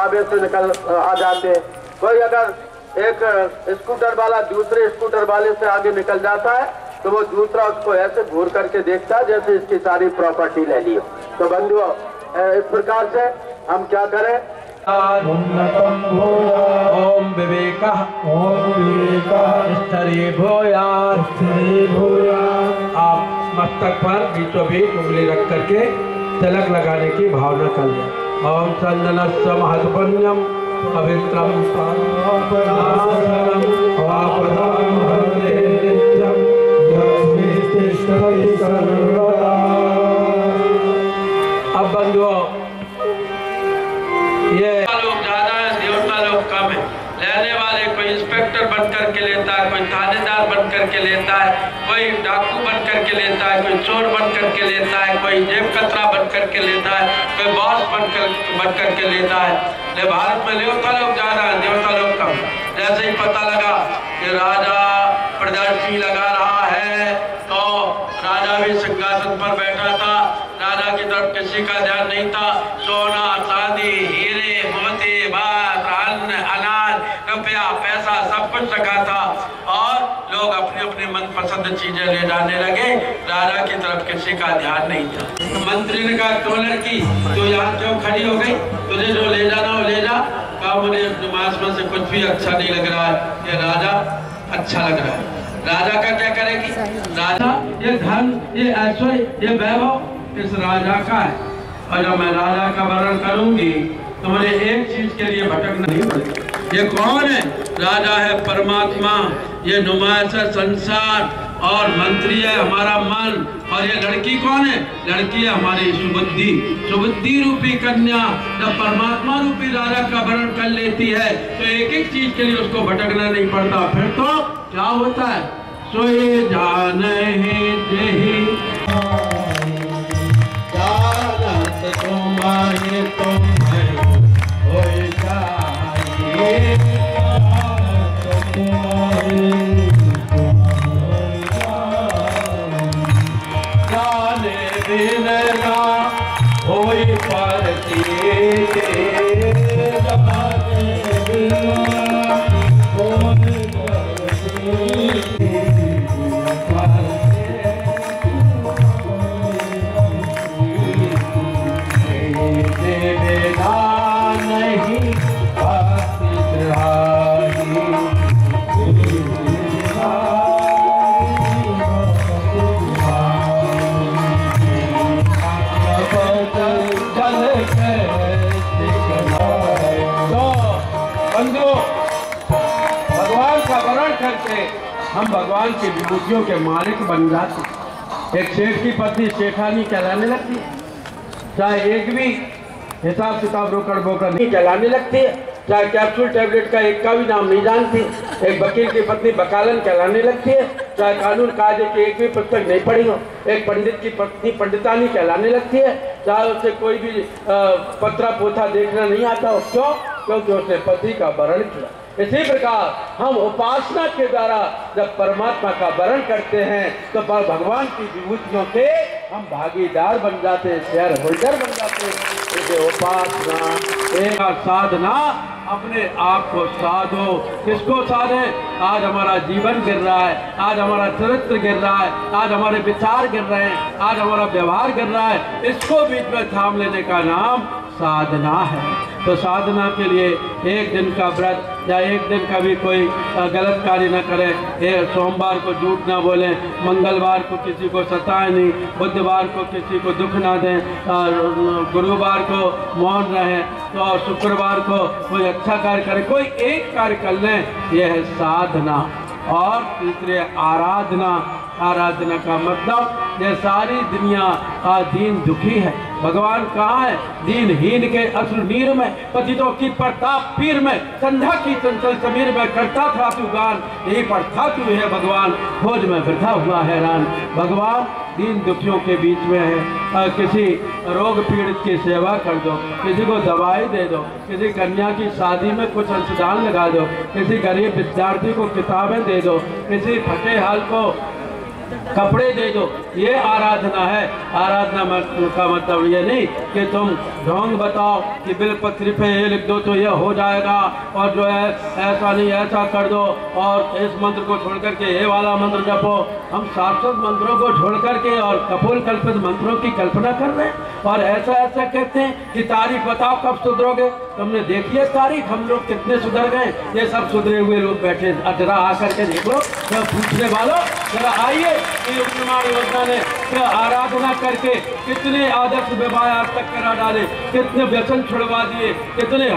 आगे से निकल आ जाते। हैं कोई अगर एक स्कूटर वाला दूसरे स्कूटर वाले से आगे निकल जाता है तो वो दूसरा उसको ऐसे घूर करके देखता है जैसे इसकी सारी प्रॉपर्टी ले ली तो बंधुओं इस प्रकार से हम क्या करें? ओम विवेक। ॐ विवेकः। स्तरे भूयात्। स्थिरे भूयात्। आप मस्तक पर बीचों बीच उंगली रख करके तिलक लगाने की भावना कर लें। ओम चंदनस्य महत्पुण्यम पवित्रम पापनाशनम पापदां वंदे नित्यं लक्ष्मी तिष्ठति सर्वदा अब बंधुओं ये लोग ज़्यादा है देवता लोग कम है। लेने वाले कोई इंस्पेक्टर बन करके लेता है कोई थानेदार बन करके लेता है कोई डाकू करके लेता है, कोई चोर बन करके लेता है, कोई जेब कतरा बन करके लेता है, कोई बॉस बन कर, बन करके लेता है। ले भारत में देवता लोग ज़्यादा है, देवता लोग कम। जैसे ही पता लगा कि राजा प्रदर्शनी लगा रहा है तो राजा भी सिंहासन पर बैठा था। राजा की तरफ़ किसी का ध्यान नहीं था। सोना, चांदी, हीरे मोती बात, अन्न, अनाज, रुपया, पैसा, सब कुछ रखा था। और लोग अपनी मनपसंद चीज़ें ले जाने लगे। राजा की तरफ़ किसी का ध्यान नहीं था। मंत्री ने कहा, क्यों लड़की? तू यहाँ क्यों खड़ी हो गई? तुझे जो ले जाना हो ले जा। कहा, मुझे नमाज़ में से कुछ भी अच्छा नहीं लग रहा है। ये राजा अच्छा लग रहा है। राजा का क्या करेगी? राजा, ये धन, ये ऐश्वर्य, ये वैभव इस राजा का है। और जब मैं राजा का वर्णन करूँगी तो मुझे एक चीज़ के लिए भटकना नहीं पड़ेगा। ये कौन है? राजा है परमात्मा। ये नुमाइश है संसार और मंत्री है हमारा मन और ये लड़की कौन है? लड़की है हमारी सुबुद्धि। सुबुद्धि रूपी कन्या। जब परमात्मा रूपी राजा का वर्णन कर लेती है तो एक एक चीज़ के लिए उसको भटकना नहीं पड़ता। फिर तो क्या होता है? सोए जान भगवान की विभूतियों के मालिक बन जाते। एक सेठ की पत्नी सेठानी कहलाने लगती चाहे एक भी हिसाब किताब रोकड़ बोकर नहीं कहलाने लगती है। चाहे कैप्सूल टैबलेट का एक का भी नाम नहीं जानती एक वकील की पत्नी बकालन कहलाने लगती है। चाहे कानून कायदे की एक भी पुस्तक नहीं पढ़ी हो। एक पंडित की पत्नी पंडितानी कहलाने लगती है। चाहे उसे कोई भी पत्रा पोथा देखना नहीं आता हो। क्यों? क्योंकि उसने पति का वरण किया इसी प्रकार हम उपासना के द्वारा जब परमात्मा का वरण करते हैं तो भगवान की विभूतियों के हम भागीदार बन जाते हैं शेयर होल्डर बन जाते हैं। उपासना एक साधना अपने आप को साधो। किसको साधे? आज हमारा जीवन गिर रहा है, आज हमारा चरित्र गिर रहा है, आज हमारे विचार गिर रहे हैं, आज हमारा व्यवहार गिर रहा है। इसको बीच में थाम लेने का नाम साधना है। तो साधना के लिए एक दिन का व्रत या एक दिन कभी कोई गलत कार्य ना करे सोमवार को झूठ ना बोले, मंगलवार को किसी को सताए नहीं, बुधवार को किसी को दुख ना दें गुरुवार को मौन रहे तो शुक्रवार को कोई अच्छा कार्य करे, कोई एक कार्य कर लें, यह है साधना और तीसरे आराधना आराधना का मतलब ये सारी दुनिया का दीन दुखी है। भगवान कहाँ है? दीनहीन के असुर नीर में पतितों की प्रताप पीर में संध्या की चंचल समीर में करता था तू गान यही पर था तू है भगवान। खोज में वृथा हुआ हैरान। भगवान दीन दुखियों के बीच में है। अ, किसी रोग पीड़ित की सेवा कर दो किसी को दवाई दे दो किसी कन्या की शादी में कुछ अंशदान लगा दो किसी गरीब विद्यार्थी को किताबें दे दो किसी फटे हाल को कपड़े दे दो। ये आराधना है। आराधना का मतलब ये नहीं कि तुम ढोंग बताओ कि बिल पत्री पे ये लिख दो तो ये हो जाएगा और जो है ऐसा नहीं, ऐसा कर दो और इस मंत्र को छोड़ करके ये वाला मंत्र जपो। हम शाश्वत मंत्रों को छोड़ करके और कपोल कल्पित मंत्रों की कल्पना कर रहे हैं और ऐसा ऐसा कहते हैं कि तारीख बताओ कब सुधरोगे। तुमने देखी है तारीख, हम लोग कितने सुधर गए, ये सब सुधरे हुए लोग बैठे जरा आकर के देख लो जरा पूछने वालों? जरा आइए निर्माण योजना ने क्या आराधना करके कितने आदर्श व्यवहार आज तक करा डाले, कितने व्यसन छुड़वा दिए, कितने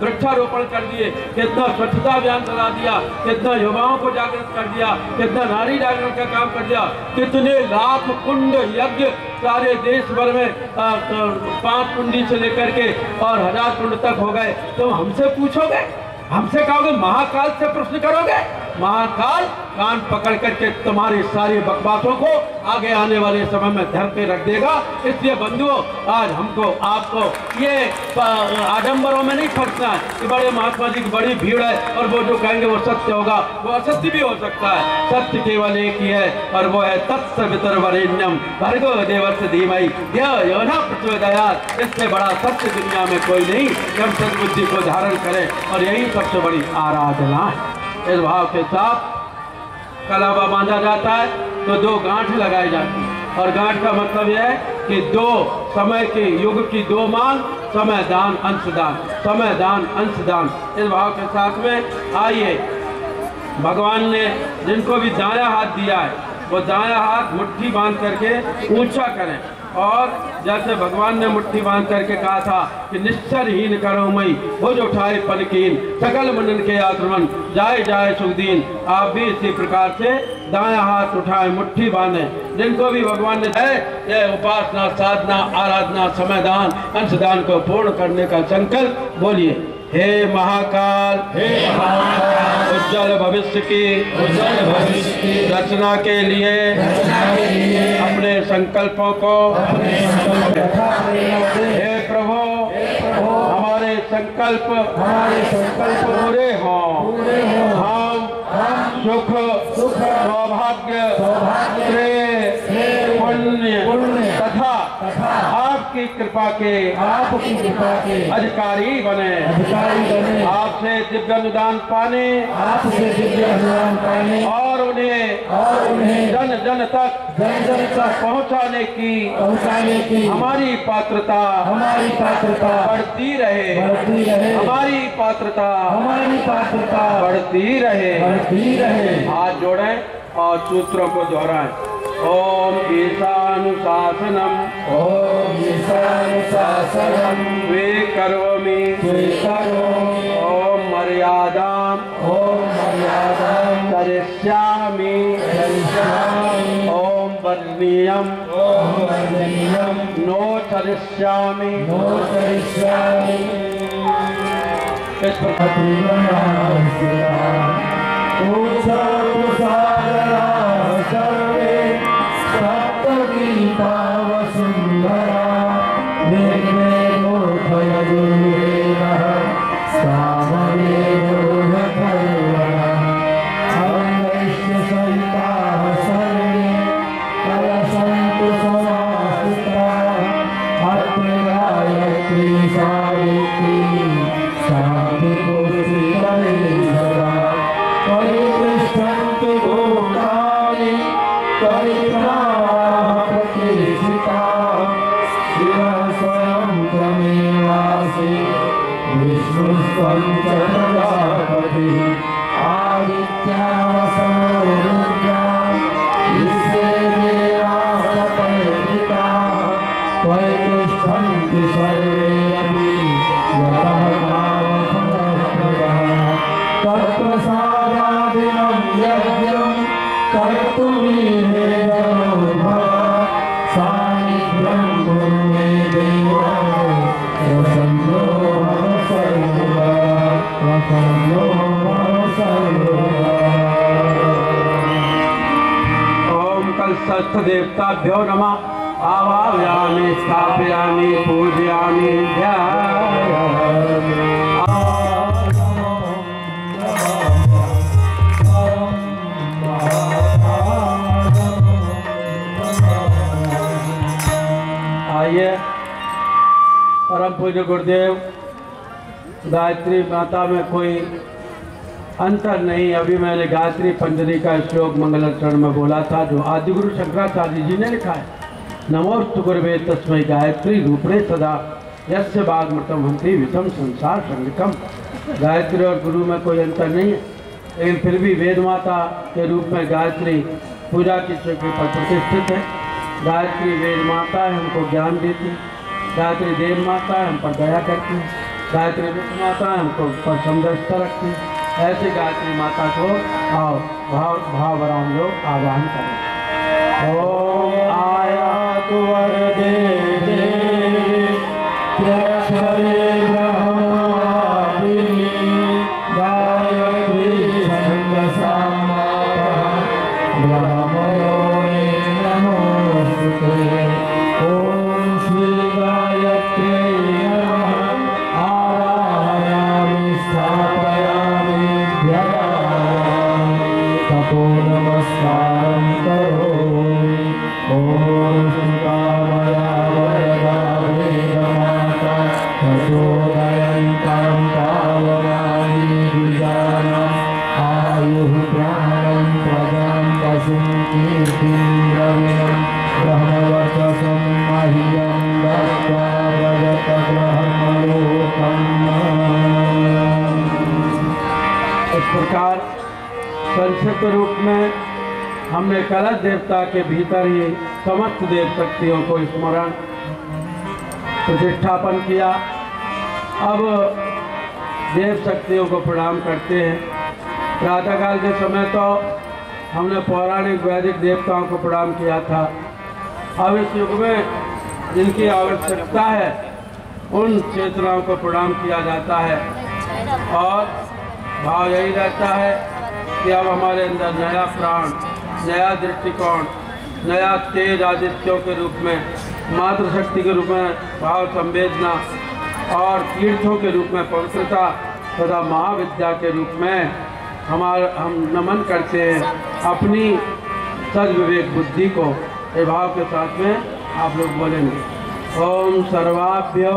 वृक्षारोपण कर दिए, कितना स्वच्छता अभियान चला दिया, कितना युवाओं को जागृत कर दिया, कितना नारी जागरण का काम कर दिया, कितने लाख कुंड यज्ञ सारे देश भर में पाँच कुंडी से लेकर के और हज़ार कुंड तक हो गए। तो हमसे पूछोगे? हमसे कहोगे, महाकाल से प्रश्न करोगे? महाकाल, कान पकड़ करके तुम्हारी सारी बकवासों को आगे आने वाले समय में धर के रख देगा। इसलिए बंधुओं, आज हमको, आपको ये आडम्बरों में नहीं फंसना है कि बड़े महात्मा जी की बड़ी भीड़ है और वो जो कहेंगे वो सत्य होगा, वो असत्य भी हो सकता है। सत्य केवल एक ही है और वो है तत्सवितर वरेण्यम। भर्गो देवस्य धीमहि। धियो यो इससे बड़ा सत्य दुनिया में कोई नहीं। हम सद्बुद्धि को धारण करें और यही सबसे बड़ी आराधना है। इस भाव के साथ कलावा बांधा जाता है तो दो गांठ लगाई जाती है। और गांठ का मतलब यह है कि दो, समय के युग की दो मांग, समय दान अंशदान समय दान अंशदान इस भाव के साथ में आइए। भगवान ने जिनको भी दाया हाथ दिया है, वो दाया हाथ मुट्ठी बाँध करके ऊँचा करें। और जैसे भगवान ने मुट्ठी बाँध करके कहा था कि निश्चरहीन करो मई भुज उठाए पलकीन सकल मनन के आक्रमण। जाए जाए सुखदीन, आप भी इसी प्रकार से दाया हाथ उठाए, मुट्ठी बांधे। जिनको भी भगवान ने है ये उपासना, साधना, आराधना, समयदान, अंशदान को पूर्ण करने का संकल्प, बोलिए। हे महाकाल हे महाकाल उज्जवल भविष्य की उज्जवल भविष्य की रचना के लिए रचना के लिए अपने संकल्पों को हे प्रभु प्रभु हमारे संकल्प हमारे संकल्प पूरे हों पूरे हों। हम हम सुख सुख, सौभाग्य सौभाग्य, श्रेय श्रेय, पुण्य पुण्य, तथा तथा आपकी कृपा के आपकी कृपा के अधिकारी बने। अधिकारी बने। आपसे दिव्य अनुदान पाने। आपसे दिव्य अनुदान पाने। और उन्हें और उन्हें जन जन तक जन जन तक पहुँचाने की पहुँचाने की हमारी पात्रता हमारी पात्रता बढ़ती रहे। बढ़ती रहे। हमारी पात्रता हमारी पात्रता बढ़ती रहे। बढ़ती रहे। हाथ जोड़ें और सूत्रों को दोहराएँ। ओम ईशानुशासनम। ओम ईशानुशासनम। वे करोमि। स्वीकरो ओम मर्यादाम। ओम मर्यादां करिष्यामि करिष्यामि ओम वदनीयम ओम वन्दनीयं नो चरिष्यामि नो करिष्यामि इस प्रकार उषाकुसागरा सर्वे सप्तगीतावसुन्दरा निर्वेदोभयदुर्वेदः देवताभ्यो नमः। आवाहयामि स्थापयामि पूजयामि ध्यायामि। आइए। पूज्य गुरुदेव गायत्री माता में कोई अंतर नहीं अभी मैंने गायत्री पंजरी का श्लोक मंगलाचरण में बोला था, जो आदिगुरु शंकराचार्य जी ने लिखा है। नमोस्तु गुरुवे, तस्मै गायत्री रूपरे सदा। यस्य बागमतम हंति विषम संसार संगकम गायत्री और गुरु में कोई अंतर नहीं है। लेकिन फिर भी वेद माता के रूप में गायत्री पूजा की चौकी पर प्रतिष्ठित है। गायत्री वेद माता है, हमको ज्ञान देती है। गायत्री देव माता है, हम पर दया करती है। गायत्री विष्णु माता है, हमको पर समदृष्टा रखती है। ऐसी गायत्री माता को आओ भाव भाव भरा लोग आवाहन करें। ओम आया तुवर देवी के भीतर ही समस्त देव शक्तियों को स्मरण प्रतिष्ठापन किया। अब देव शक्तियों को प्रणाम करते हैं। प्रातःकाल के समय तो हमने पौराणिक वैदिक देवताओं को प्रणाम किया था। अब इस युग में जिनकी आवश्यकता है, उन चेतनाओं को प्रणाम किया जाता है। और भाव यही रहता है कि अब हमारे अंदर नया प्राण, नया दृष्टिकोण नया तेज आदित्यों के रूप में, मातृशक्ति के रूप में भाव संवेदना और तीर्थों के रूप में पवित्रता तथा महाविद्या के रूप में हमारा हम नमन करते हैं अपनी सद विवेक बुद्धि को भाव के साथ में आप लोग बोलेंगे। ओम सर्वाभ्यो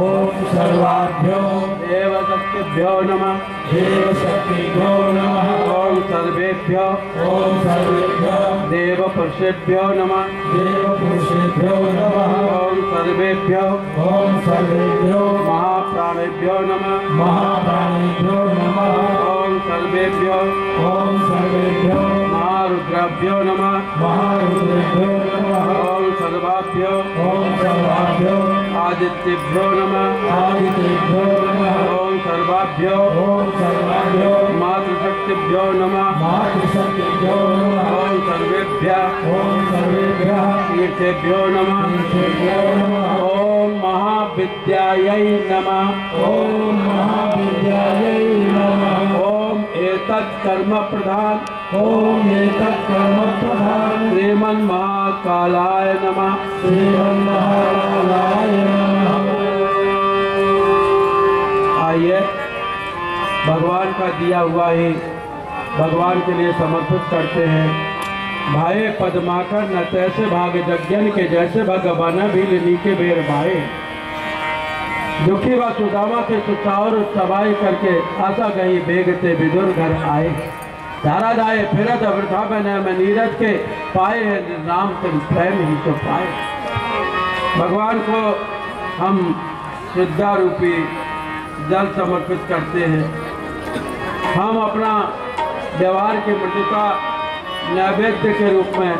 ओम सर्वाभ्यो देवशक्तिभ्यो नमः। देवशक्तिभ्यो नमः। ओम सर्वेभ्यो ओम सर्वेभ्यो देवपुरुषेभ्यो नमः। देवपुरुषेभ्यो नमः। ओम सर्वेभ्यो ओम सर्वेभ्यो महाप्राणेभ्यो नमः। महाप्राणेभ्यो नमः। ओम सर्वेभ्यो। ॐ सर्वेभ्यो। महारुद्राभ्यो नमः। महारुद्रेभ्यो नमः। ओम सर्वाभ्यो। ॐ सर्वाभ्यो। आदित्यभ्यो नमः। आदितेभ्यो नमः। ओम सर्वाभ्यो। ॐ सर्वाभ्यो। मातृशक्तिभ्यो नमः। मातृशक्तिभ्यो नमः। ओम सर्वेभ्यः। ॐ सर्वेभ्यः। तीर्थेभ्यो नमः। तीर्थेभ्यो नमः। ओम महाविद्यायै नमः। नमः ओम एतत् कर्म प्रधान। ॐ एतत् कर्म प्रधान। श्रीमन् महाकालाय नमः। श्रीमन्महाकालाय नमः। आइए। भगवान का दिया हुआ ही भगवान के लिए समर्पित करते हैं। भाई पदमाकर न तैसे भाग जज्ञन के जैसे भगवान भी लिनी के बेर भाई। दुखी व सुदामा के सुचावर सवाई करके आशा गई बेगते विदुर घर आए। धारा जाए फिरत वृथा बने, में नीरज के पाए राम तुम प्रेम ही तो पाए। भगवान को हम श्रद्धा रूपी जल समर्पित करते हैं। हम अपना व्यवहार की मृदुता, नैवेद्य के रूप में,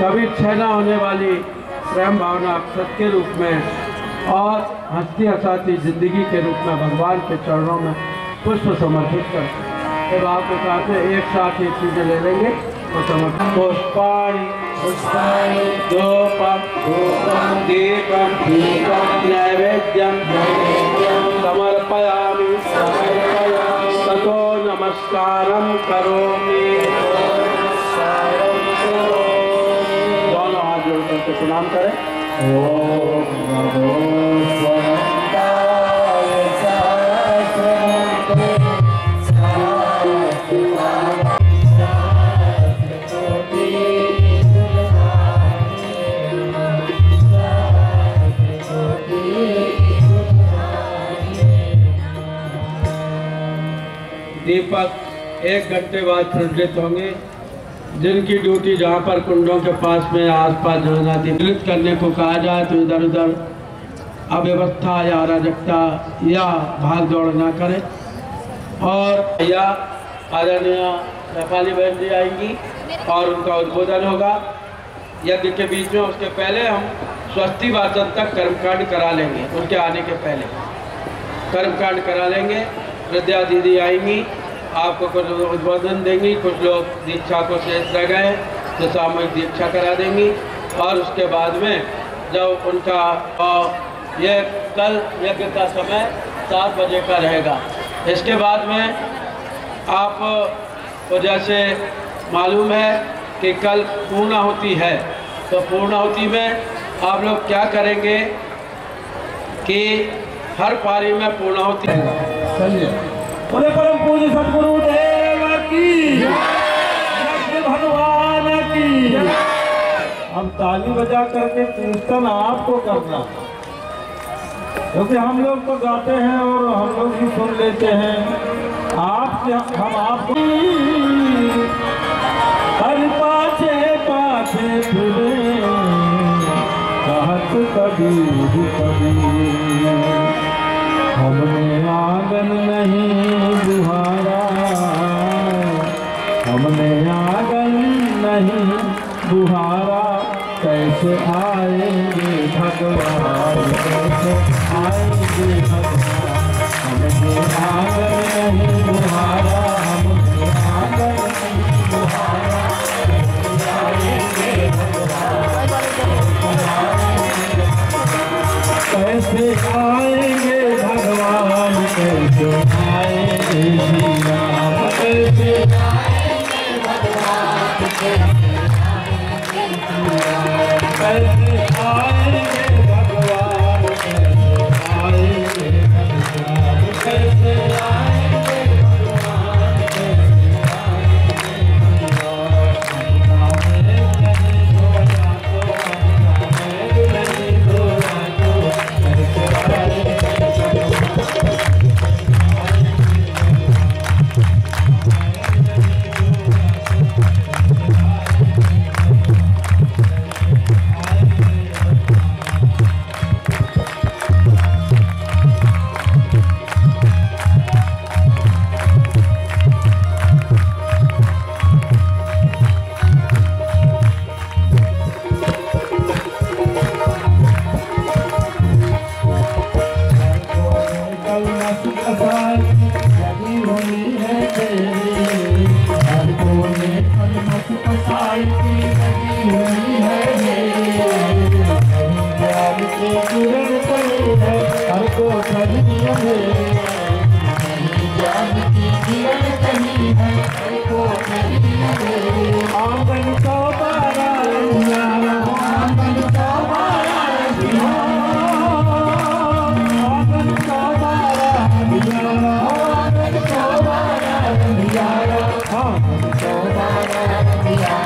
कभी क्षय न होने वाली प्रेम भावना के रूप में और हंसती हंसाती ज़िंदगी के रूप में भगवान के चरणों में पुष्प समर्पित करते हैं। जब आपके साथ में एक साथ ये चीज़ें ले लेंगे तो समर्पित। पुष्पाणि पुष्पाणि धूपम धूपं दीपम दीपं नैवेद्यम नैवेद्यं समर्पयामि समर्पयामि। ततो नमस्कारं करोमि। दोनों हाथ जोड़ करके प्रणाम करें। दीपक, एक घंटे बाद प्रज्वलित होंगे। जिनकी ड्यूटी जहाँ पर कुंडों के पास में आसपास पास जहाँ प्रज्वलित करने को कहा जाए तो इधर उधर अव्यवस्था या अराजकता या भाग दौड़ ना करें। और भैया आदरणीय नेपाली बहन जी आएँगी और उनका उद्बोधन होगा। यज्ञ के बीच में उसके पहले हम स्वस्ति वाचन तक कर्मकांड करा लेंगे। उनके आने के पहले। कर्मकांड करा लेंगे। विद्या दीदी आएँगी। आपको कुछ उद्बोधन देंगी। कुछ लोग दीक्षा को शेष रह गए तो सामूहिक दीक्षा करा देंगी। और उसके बाद में जब उनका अ, ये कल यज्ञ का समय सात बजे का रहेगा। इसके बाद में आप को जैसे मालूम है कि कल पूर्णाहुति है तो पूर्णाहुति में आप लोग क्या करेंगे कि हर पारी में पूर्णाहुति चलिए परम पूज्य सदगुरु देव की। भगवान की। हम ताली बजा करके कीर्तन आपको करना। क्योंकि हम लोग तो गाते हैं और हम लोग भी सुन लेते हैं। आप हम आपको हर पाछे पाछे फिरे, कहत कभी कभी। हमने आँगन नहीं बुहारा, हमने आँगन नहीं बुहारा। कैसे आएँगे भगवान? कैसे आएँगे भगवान? हमने आँगन नहीं बुहारा हमने आँगन नहीं बुहारा कैसे आएँगे कैसे आएँगे भगवान? कैसे आएँगे श्री कैसे बारा कैसे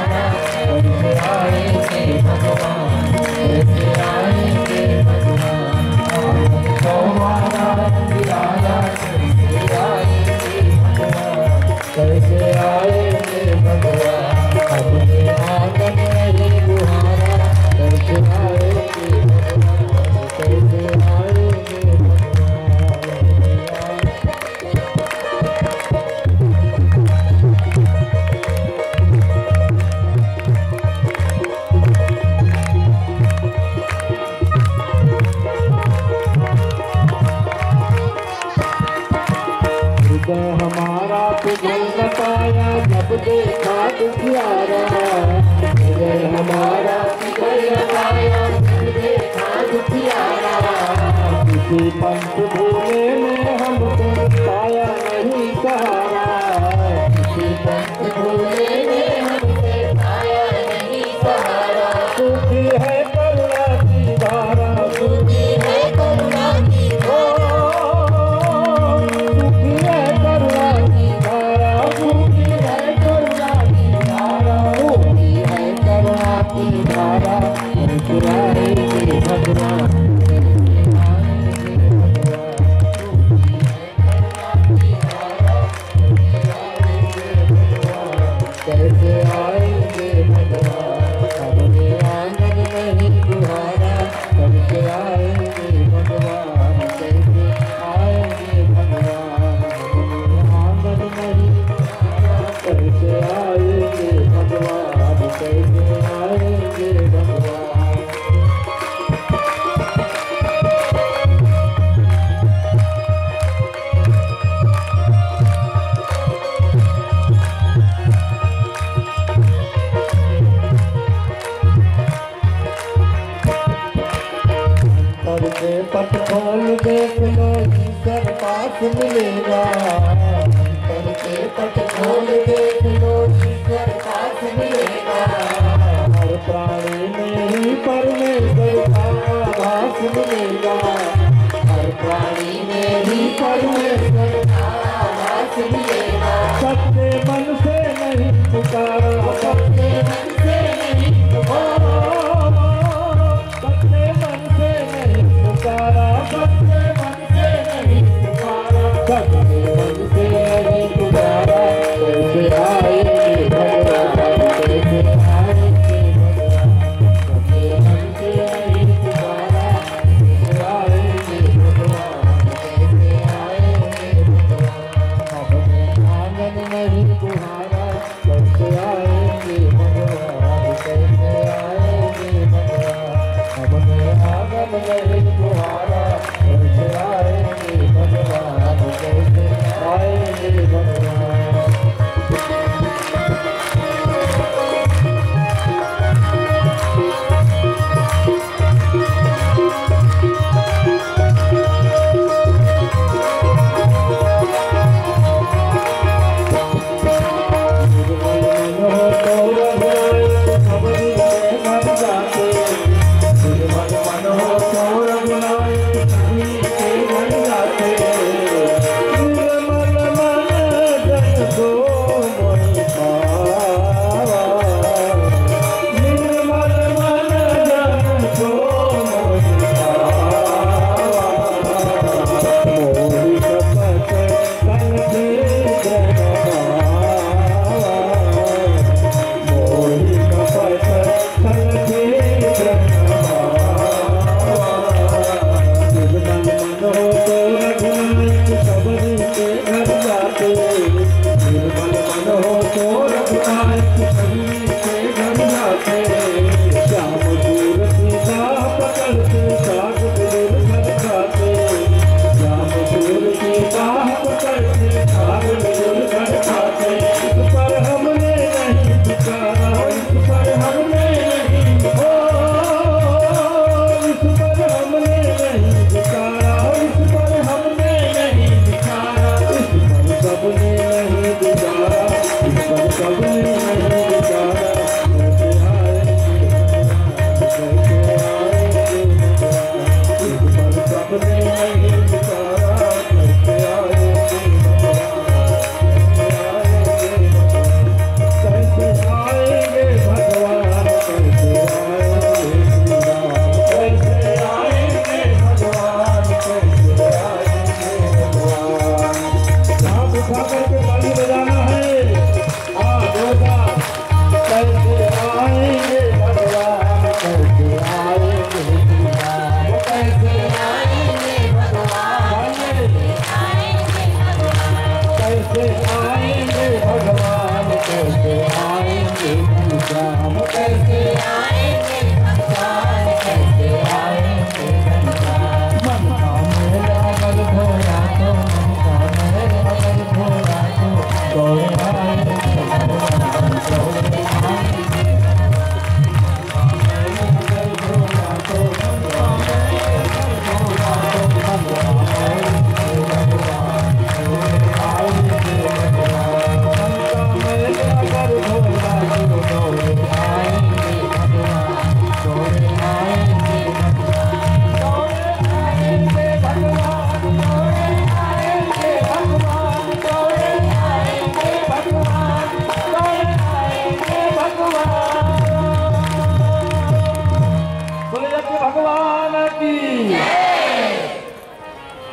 कैसे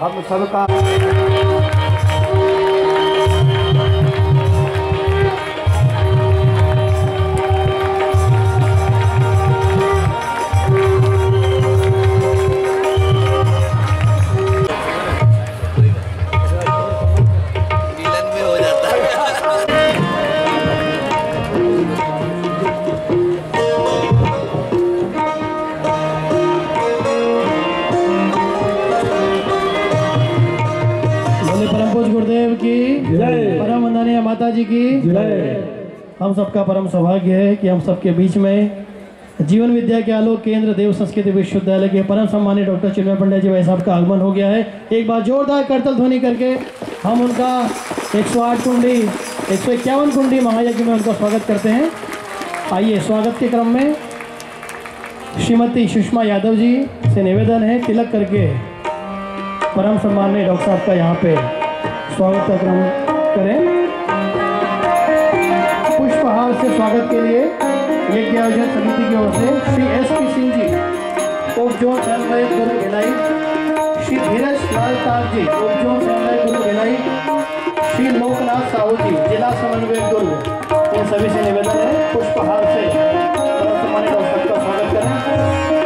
हम सबका माता जी की। हम सबका परम सौभाग्य है कि हम सबके बीच में जीवन विद्या के आलोक केंद्र देव संस्कृति विश्वविद्यालय के परम सम्मानित डॉक्टर चिन्मय पंडित जी भाई साहब का आगमन हो गया है। एक बार जोरदार करतल ध्वनि करके हम उनका 108 कुंडी एक सौ इक्यावन कुंडी महायज्ञ में उनका स्वागत करते हैं। आइए स्वागत के क्रम में श्रीमती सुषमा यादव जी से निवेदन है तिलक करके परम सम्मानीय डॉक्टर साहब का यहाँ पे स्वागत का क्रम करें। पुष्पहार से स्वागत के लिए यज्ञ आयोजन समिति की ओर से श्री एस पी सिंह जी, उप जोन समन्वय गुरु भिलाई, श्री धीरज लाल तार जी, उप जोन समन्वय गुरु भिलाई, श्री लोकनाथ साहू जी, जिला समन्वय गुरु। इन सभी से निवेदन है पुष्पहार से सम्मानित डॉक्टर का स्वागत करें।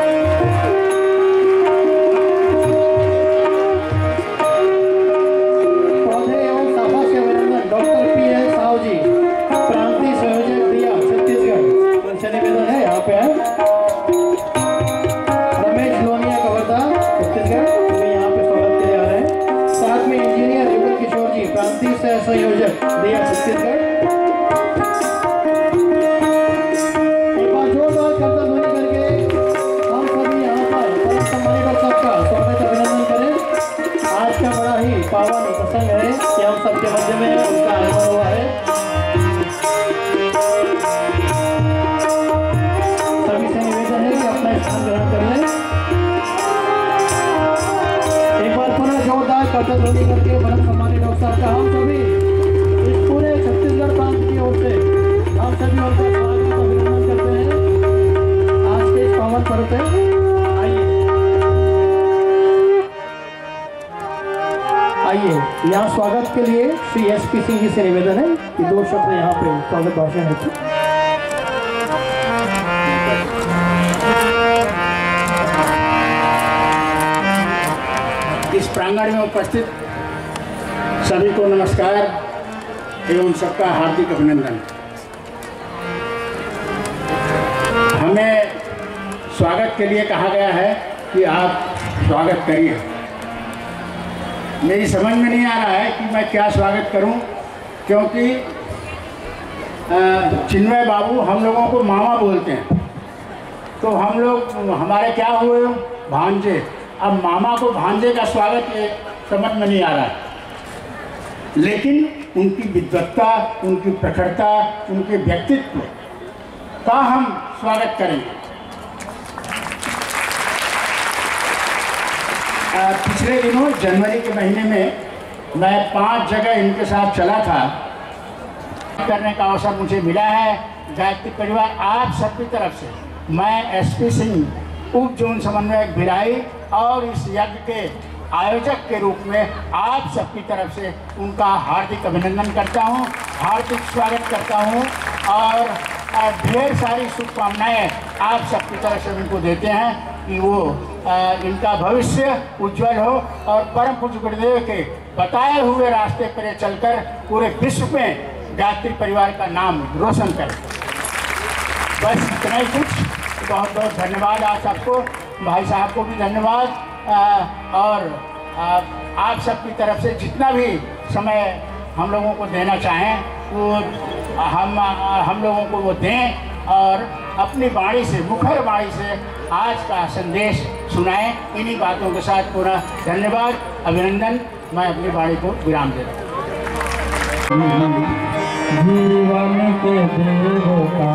परम सम्मानित डॉक्टर साहब का हम सभी इस पूरे छत्तीसगढ़ प्रांत की ओर से हम सभी स्वागत अभिनंदन करते हैं। आज के इस पावन पर्व पे आइए, यहाँ स्वागत के लिए श्री एस पी सिंह जी से निवेदन है कि दो शब्द यहाँ पे स्वागत भाषण है। इस प्रांगण में उपस्थित सभी को नमस्कार एवं सबका हार्दिक अभिनंदन। हमें स्वागत के लिए कहा गया है कि आप स्वागत करिए। मेरी समझ में नहीं आ रहा है कि मैं क्या स्वागत करूँ, क्योंकि चिन्मय बाबू हम लोगों को मामा बोलते हैं। तो हम लोग, हमारे क्या हुए? भांजे। अब मामा को भांजे का स्वागत समझ में नहीं आ रहा है। लेकिन उनकी विद्वत्ता, उनकी प्रखरता, उनके व्यक्तित्व का हम स्वागत करेंगे। पिछले दिनों, जनवरी के महीने में मैं पाँच जगह इनके साथ चला था। करने का अवसर मुझे मिला है। गायत्री परिवार आप सबकी तरफ़ से। मैं एसपी सिंह उप जोन समन्वयक भिलाई और इस यज्ञ के आयोजक के रूप में आप सबकी तरफ़ से उनका हार्दिक अभिनंदन करता हूँ, हार्दिक स्वागत करता हूँ और ढेर सारी शुभकामनाएँ आप सबकी तरफ़ से उनको देते हैं कि वो अ, इनका भविष्य उज्जवल हो और परम पूज्य गुरुदेव के बताए हुए रास्ते पर चलकर पूरे विश्व में गायत्री परिवार का नाम रोशन करें। बस इतना ही कुछ। बहुत बहुत धन्यवाद। आप सबको, भाई साहब को भी धन्यवाद। और आप सबकी तरफ़ से जितना भी समय हम लोगों को देना चाहें, वो हम हम लोगों को वो दें और अपनी वाणी से, मुखर वाणी से आज का संदेश सुनाएँ। इन्हीं बातों के साथ पूरा धन्यवाद, अभिनंदन। मैं अपनी वाणी को विराम देता हूँ। जीवन के देवता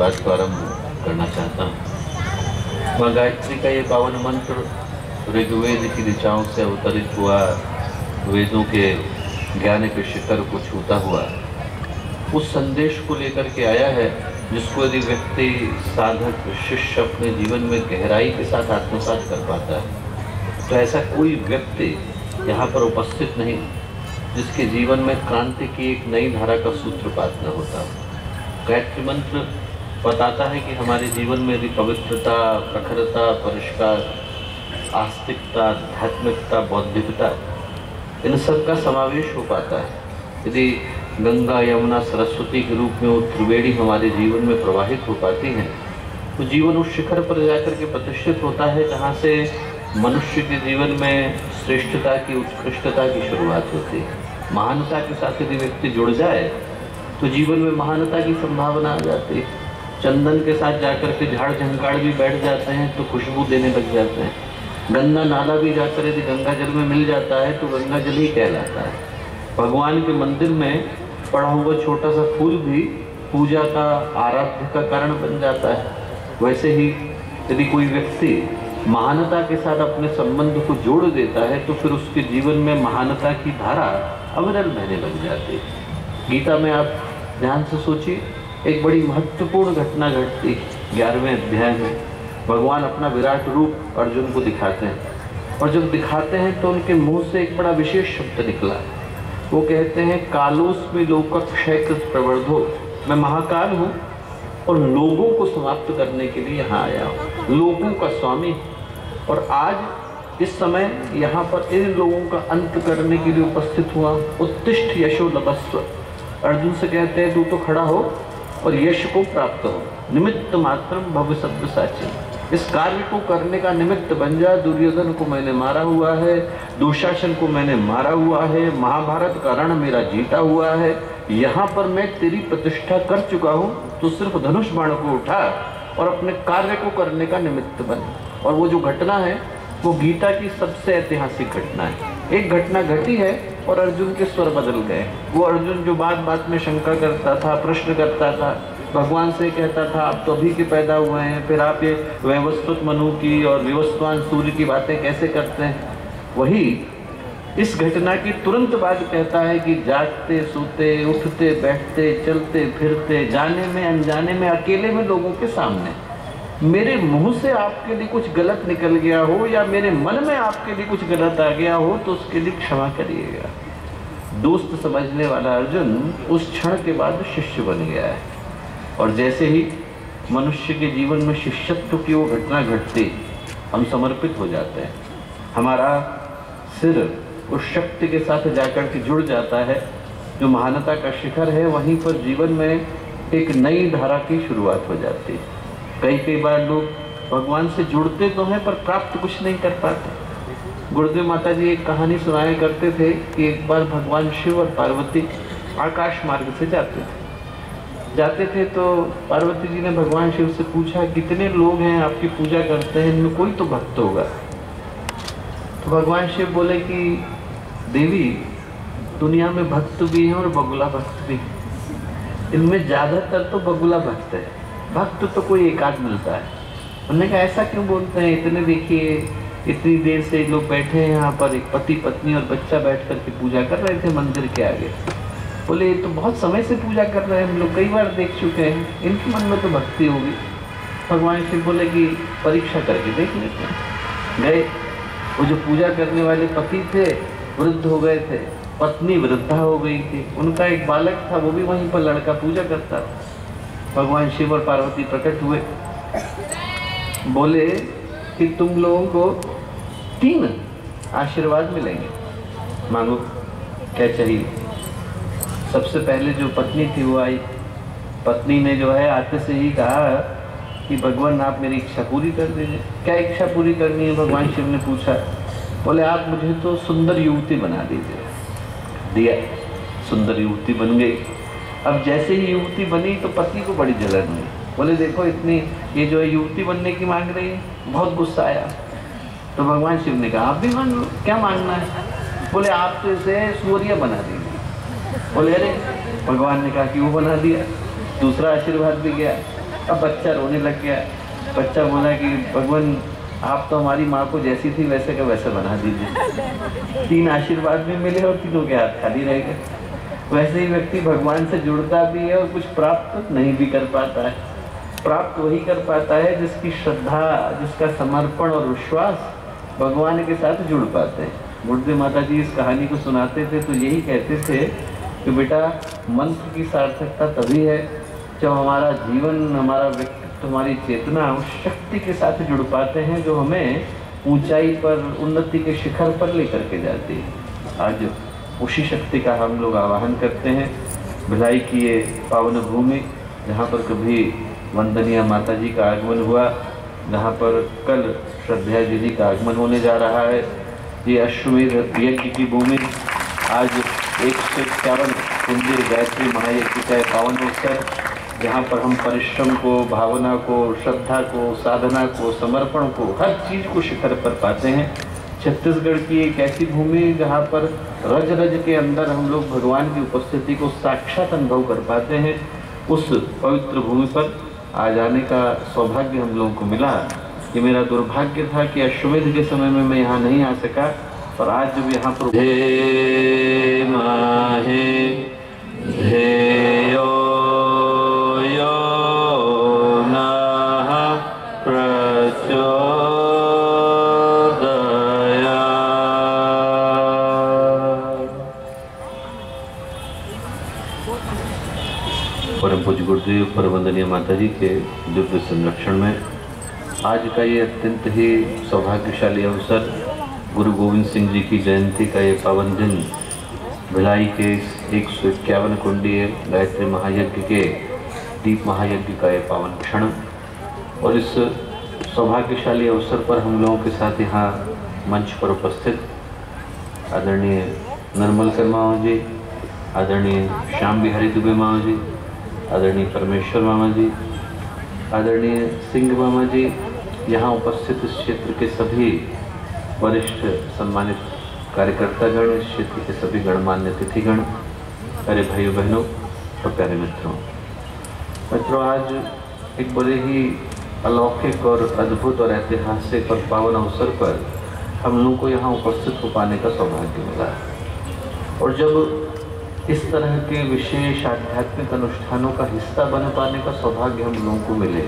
बात को आरंभ करना चाहता हूँ। माँ गायत्री का ये पावन मंत्र ऋग्वेद की ऋचाओं से अवतरित हुआ, वेदों के ज्ञान के शिखर को छूता हुआ, उस संदेश को लेकर के आया है, जिसको यदि व्यक्ति, साधक, शिष्य अपने जीवन में गहराई के साथ आत्मसात कर पाता है तो ऐसा कोई व्यक्ति यहाँ पर उपस्थित नहीं, जिसके जीवन में क्रांति की एक नई धारा का सूत्रपात न होता। गायत्री मंत्र बताता है कि हमारे जीवन में यदि पवित्रता, प्रखरता, परिष्कार, आस्तिकता आध्यात्मिकता बौद्धिकता, इन सब का समावेश हो पाता है। यदि गंगा, यमुना, सरस्वती के रूप में वो त्रिवेणी हमारे जीवन में प्रवाहित हो पाती हैं तो जीवन उस शिखर पर जाकर के प्रतिष्ठित होता है जहाँ से मनुष्य के जीवन में श्रेष्ठता की, उत्कृष्टता की शुरुआत होती है। महानता के साथ यदि व्यक्ति जुड़ जाए तो जीवन में महानता की संभावना आ जाती है। चंदन के साथ जाकर के झाड़ झंकाड़ भी बैठ जाते हैं तो खुशबू देने लग जाते हैं। गंगा नाला भी जाकर यदि गंगा जल में मिल जाता है तो गंगा जल ही कहलाता है। भगवान के मंदिर में पड़ा हुआ छोटा सा फूल भी पूजा का आराध्य का कारण बन जाता है। वैसे ही यदि कोई व्यक्ति महानता के साथ अपने संबंध को जोड़ देता है तो फिर उसके जीवन में महानता की धारा अविरल बहने लग जाती है। गीता में आप ध्यान से सोचिए। एक बड़ी महत्वपूर्ण घटना घटती ग्यारहवें अध्याय में। भगवान अपना विराट रूप अर्जुन को दिखाते हैं। और जब दिखाते हैं तो उनके मुँह से एक बड़ा विशेष शब्द निकला। वो कहते हैं, कालोस में लोक क्षयकृत प्रवर्धो। मैं महाकाल हूँ और लोगों को समाप्त करने के लिए यहाँ आया हूँ। लोगों का स्वामी। और आज इस समय यहाँ पर इन लोगों का अंत करने के लिए उपस्थित हुआ उत्तिष्ठ यशो लभस्व अर्जुन से कहते हैं, तू तो खड़ा हो। और यश को प्राप्त हो। निमित्त मात्र भव्य शब्द साची। इस कार्य को करने का निमित्त बन जा। दुर्योधन को मैंने मारा हुआ है। दुशासन को मैंने मारा हुआ है। महाभारत का रण मेरा जीता हुआ है। यहाँ पर मैं तेरी प्रतिष्ठा कर चुका हूँ। तो सिर्फ़ धनुष बाण को उठा और अपने कार्य को करने का निमित्त बन। और वो जो घटना है, वो गीता की सबसे ऐतिहासिक घटना है। एक घटना घटी है और अर्जुन के स्वर बदल गए। वो अर्जुन जो बात बात में शंका करता था, प्रश्न करता था, भगवान से कहता था, आप तो अभी के पैदा हुए हैं, फिर आप ये व्यवस्थित मनु की और विवस्वान सूर्य की बातें कैसे करते हैं? वही इस घटना की तुरंत बाद कहता है कि जागते, सोते, उठते, बैठते, चलते, फिरते, जाने में, अनजाने में, अकेले में लोगों के सामने। मेरे मुँह से आपके लिए कुछ गलत निकल गया हो या मेरे मन में आपके लिए कुछ गलत आ गया हो तो उसके लिए क्षमा करिएगा। दोस्त समझने वाला अर्जुन उस क्षण के बाद शिष्य बन गया है। और जैसे ही मनुष्य के जीवन में शिष्यत्व की वो घटना घटती, हम समर्पित हो जाते हैं। हमारा सिर उस शक्ति के साथ जाकर के जुड़ जाता है। जो महानता का शिखर है, वहीं पर जीवन में एक नई धारा की शुरुआत हो जाती है। कई कई बार लोग भगवान से जुड़ते तो हैं, पर प्राप्त कुछ नहीं कर पाते। गुरुदेव माता जी एक कहानी सुनाया करते थे कि एक बार भगवान शिव और पार्वती आकाश मार्ग से जाते थे। जाते थे तो पार्वती जी ने भगवान शिव से पूछा, कितने लोग हैं? आपकी पूजा करते हैं। इनमें कोई तो भक्त होगा? तो भगवान शिव बोले कि, देवी, दुनिया में भक्त भी हैं और बगुला भक्त भी हैं। इनमें ज़्यादातर तो बगुला भक्त है। भक्त तो कोई एक आध मिलता है। उन्होंने कहा, ऐसा क्यों बोलते हैं? इतने देखिए, इतनी देर से लोग बैठे हैं यहाँ पर, एक पति पत्नी और बच्चा बैठ कर के पूजा कर रहे थे मंदिर के आगे। बोले, ये तो बहुत समय से पूजा कर रहे हैं, हम लोग कई बार देख चुके हैं। इनके मन में तो भक्ति होगी। भगवान शिव बोले कि, परीक्षा करके देख लेते हैं। गए। वो जो पूजा करने वाले पति थे, वृद्ध हो गए थे। पत्नी वृद्धा हो गई थी। उनका एक बालक था, वो भी वहीं पर लड़का पूजा करता था। भगवान शिव और पार्वती प्रकट हुए। बोले कि तुम लोगों को तीन आशीर्वाद मिलेंगे। मांगो क्या चाहिए? सबसे पहले जो पत्नी थी वो आई। पत्नी ने जो है, आते से ही कहा कि भगवान, आप मेरी इच्छा पूरी कर दीजिए। क्या इच्छा पूरी करनी है? भगवान शिव ने पूछा। बोले, आप मुझे तो सुंदर युवती बना दीजिए। दिया। सुंदर युवती बन गई। अब जैसे ही युवती बनी तो पति को बड़ी जलन हुई। बोले, देखो, इतनी, ये जो है युवती बनने की मांग रही है, बहुत गुस्सा आया। तो भगवान शिव ने कहा, आप भी मांग लो, क्या मांगना है? बोले, आप तो इसे सूर्य बना दीजिए बोले, अरे! भगवान ने कहा कि वो बना दिया? दूसरा आशीर्वाद भी गया। अब बच्चा रोने लग गया। बच्चा बोला कि, भगवान, आप तो हमारी माँ को जैसी थी, वैसे का वैसे बना दीजिए। तीन आशीर्वाद भी मिले और तीनों के हाथ खाली रह गए। वैसे ही व्यक्ति भगवान से जुड़ता भी है और कुछ प्राप्त नहीं भी कर पाता है। प्राप्त वही कर पाता है जिसकी श्रद्धा, जिसका समर्पण और विश्वास भगवान के साथ जुड़ पाते हैं। गुरुदेव माता जी इस कहानी को सुनाते थे तो यही कहते थे कि बेटा, मंत्र की सार्थकता तभी है जब हमारा जीवन, हमारा व्यक्तित्व, हमारी चेतना उस शक्ति के साथ जुड़ पाते हैं जो हमें ऊंचाई पर, उन्नति के शिखर पर लेकर के जाती है। आज। उसी शक्ति का हम लोग आवाहन करते हैं। भिलाई की ये पावन भूमि, जहाँ पर कभी वंदनीय माता जी का आगमन हुआ, जहाँ पर कल श्रद्धा जी जी का आगमन होने जा रहा है। ये अश्वमेध यज्ञ की भूमि, आज एक सौ इक्यावन कुंजी गायत्री महायज्ञ का पावन अवसर, जहाँ पर हम परिश्रम को, भावना को, श्रद्धा को, साधना को, समर्पण को, हर चीज़ को शिखर पर पाते हैं। छत्तीसगढ़ की एक ऐसी भूमि जहाँ पर रज रज के अंदर हम लोग भगवान की उपस्थिति को साक्षात अनुभव कर पाते हैं, उस पवित्र भूमि पर आ जाने का सौभाग्य हम लोगों को मिला। ये मेरा दुर्भाग्य था कि अश्वमेध के समय में मैं यहाँ नहीं आ सका और आज जब यहाँ पर हे माहे, हे यो परम पूज्य गुरुदेव परवंदनीय माता जी के दिव्य संरक्षण में आज का ये अत्यंत ही सौभाग्यशाली अवसर गुरु गोविंद सिंह जी की जयंती का ये पावन दिन भिलाई के एक सौ इक्यावन कुंडीय गायत्री महायज्ञ के दीप महायज्ञ का ये पावन क्षण। और इस सौभाग्यशाली अवसर पर हम लोगों के साथ यहाँ मंच पर उपस्थित आदरणीय निर्मल मामा जी आदरणीय श्याम बिहारी दुबे मामा जी आदरणीय परमेश्वर मामा जी आदरणीय सिंह मामा जी यहाँ उपस्थित इस क्षेत्र के सभी वरिष्ठ सम्मानित कार्यकर्तागण, इस क्षेत्र के सभी गणमान्य तिथिगण, प्यारे भाइयों बहनों और प्यारे मित्रों। मित्रों, आज एक बड़े ही अलौकिक और अद्भुत और ऐतिहासिक और पावन अवसर पर हम लोगों को यहाँ उपस्थित हो पाने का सौभाग्य मिला और जब इस तरह के विशेष आध्यात्मिक अनुष्ठानों का हिस्सा बन पाने का सौभाग्य हम लोगों को मिले।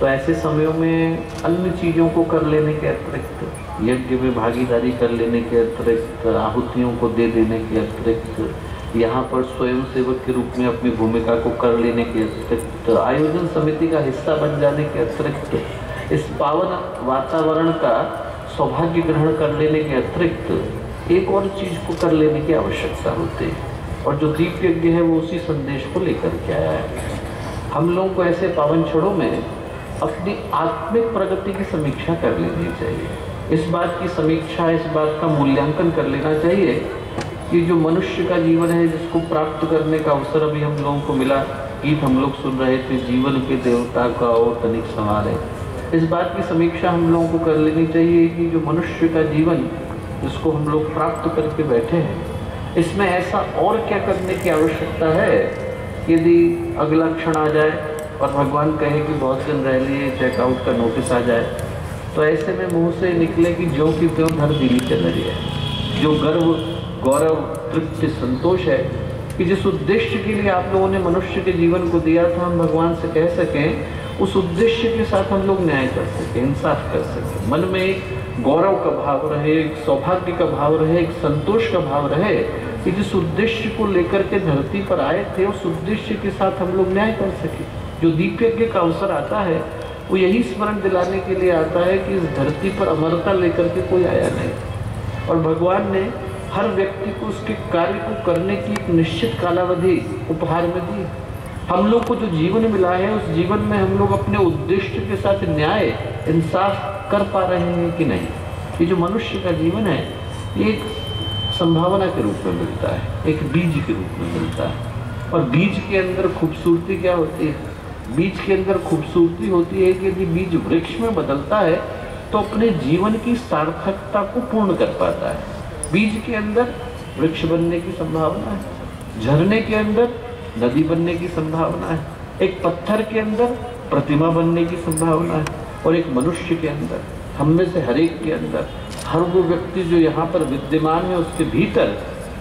तो ऐसे समयों में अन्य चीज़ों को कर लेने के अतिरिक्त, यज्ञ में भागीदारी कर लेने के अतिरिक्त, आहुतियों को दे देने के अतिरिक्त, यहाँ पर स्वयं सेवक के रूप में अपनी भूमिका को कर लेने के अतिरिक्त, आयोजन समिति का हिस्सा बन जाने के अतिरिक्त, इस पावन वातावरण का सौभाग्य ग्रहण कर लेने के अतिरिक्त एक और चीज़ को कर लेने की आवश्यकता होती है। और जो दीप यज्ञ है, वो उसी संदेश को लेकर के आया है। हम लोगों को ऐसे पावन क्षणों में अपनी आत्मिक प्रगति की समीक्षा कर लेनी चाहिए। इस बात की समीक्षा, इस बात का मूल्यांकन कर लेना चाहिए कि जो मनुष्य का जीवन है, जिसको प्राप्त करने का अवसर अभी हम लोगों को मिला, गीत हम लोग सुन रहे थे, जीवन के देवता का और तनिक सवाल है। इस बात की समीक्षा हम लोगों को कर लेनी चाहिए कि जो मनुष्य का जीवन जिसको हम लोग प्राप्त करके बैठे हैं। इसमें ऐसा और क्या करने की आवश्यकता है? यदि अगला क्षण आ जाए और भगवान कहे कि बहुत दिन रह लिए चेकआउट का नोटिस आ जाए तो ऐसे में मुँह से निकले कि जो कि त्यों धर दिली चल रही है। जो गर्व, गौरव, तृप्ति, संतोष है कि जिस उद्देश्य के लिए आप लोगों ने मनुष्य के जीवन को दिया था, हम भगवान से कह सकें, उस उद्देश्य के साथ हम लोग न्याय कर सकें, इंसाफ कर सकें। मन में एक गौरव का भाव रहे, एक सौभाग्य का भाव रहे, एक संतोष का भाव रहे कि जिस उद्देश्य को लेकर के धरती पर आए थे, उस उद्देश्य के साथ हम लोग न्याय कर सके। जो दीप यज्ञ का अवसर आता है, वो यही स्मरण दिलाने के लिए आता है कि इस धरती पर अमरता लेकर के कोई आया नहीं। और भगवान ने हर व्यक्ति को उसके कार्य को करने की एक निश्चित कालावधि उपहार में दी। हम लोग को जो जीवन मिला है, उस जीवन में हम लोग अपने उद्देश्य के साथ न्याय, इंसाफ कर पा रहे हैं कि नहीं? ये जो मनुष्य का जीवन है, ये एक संभावना के रूप में मिलता है, एक बीज के रूप में मिलता है। और बीज के अंदर खूबसूरती क्या होती है? बीज के अंदर खूबसूरती होती है कि यदि बीज वृक्ष में बदलता है तो अपने जीवन की सार्थकता को पूर्ण कर पाता है। बीज के अंदर वृक्ष बनने की संभावना है, झरने के अंदर नदी बनने की संभावना है, एक पत्थर के अंदर प्रतिमा बनने की संभावना है। और एक मनुष्य के अंदर, हम में से हर एक के अंदर, हर वो व्यक्ति जो यहाँ पर विद्यमान है, उसके भीतर